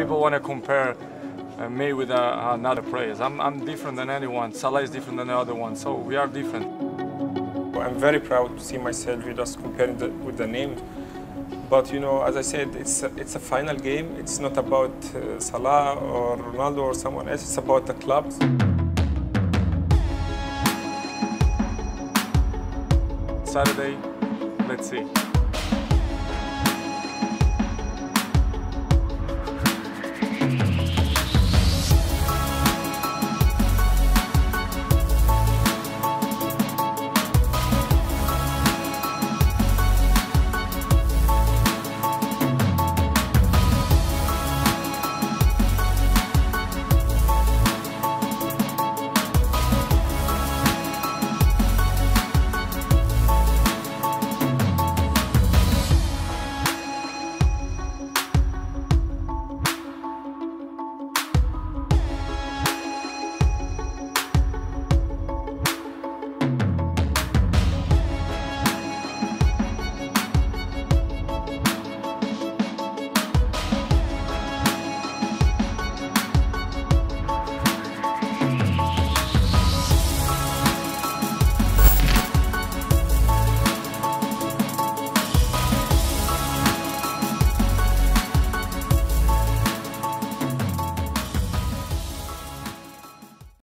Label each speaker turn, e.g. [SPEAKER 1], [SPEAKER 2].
[SPEAKER 1] people want to compare uh, me with uh, another players. I'm, I'm different than anyone. Salah is different than the other one, so we are different.
[SPEAKER 2] I'm very proud to see myself with us comparing the, with the name. But you know, as I said, it's a, it's a final game. It's not about uh, Salah or Ronaldo or someone else. It's about the clubs.
[SPEAKER 1] Saturday, let's see.